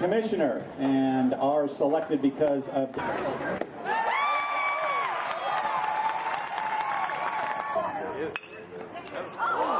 commissioner and are selected because of. Oh.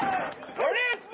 There it is!